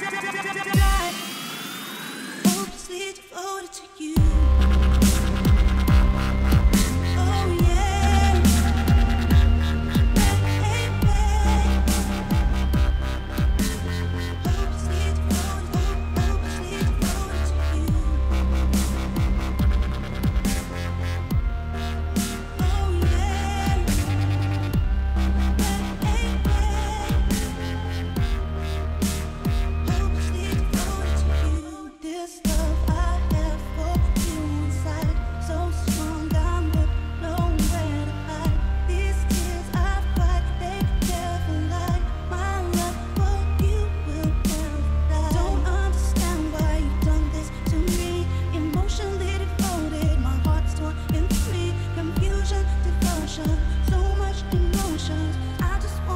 Down,